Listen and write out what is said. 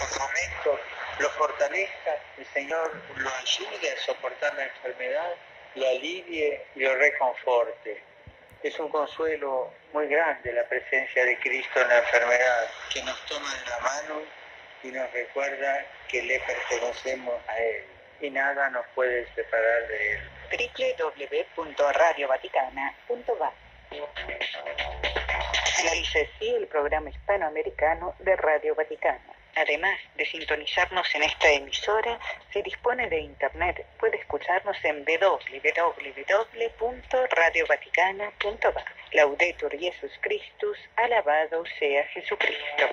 estos momentos lo fortalezca, el Señor lo ayude a soportar la enfermedad, lo alivie y lo reconforte. Es un consuelo muy grande la presencia de Cristo en la enfermedad, que nos toma de la mano y nos recuerda que le pertenecemos a Él y nada nos puede separar de Él. www.radiovaticana.va así el programa hispanoamericano de Radio Vaticana. Además de sintonizarnos en esta emisora, si dispone de internet puede escucharnos en www.radiovaticana.va. Laudetur Jesus Christus, alabado sea Jesucristo.